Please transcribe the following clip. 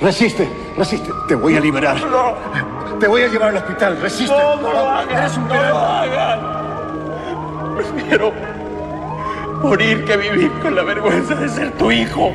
Resiste, resiste. Te voy a liberar. No. Te voy a llevar al hospital. Resiste. No, no lo hagas. Eres un no lo hagas. Prefiero morir que vivir con la vergüenza de ser tu hijo.